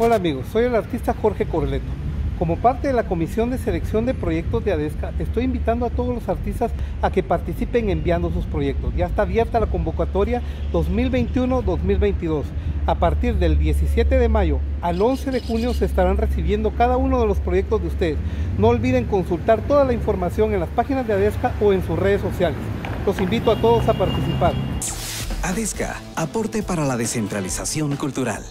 Hola amigos, soy el artista Jorge Corleto. Como parte de la Comisión de Selección de Proyectos de ADESCA, estoy invitando a todos los artistas a que participen enviando sus proyectos. Ya está abierta la convocatoria 2021-2022. A partir del 17 de mayo al 11 de junio se estarán recibiendo cada uno de los proyectos de ustedes. No olviden consultar toda la información en las páginas de ADESCA o en sus redes sociales. Los invito a todos a participar. ADESCA, aporte para la descentralización cultural.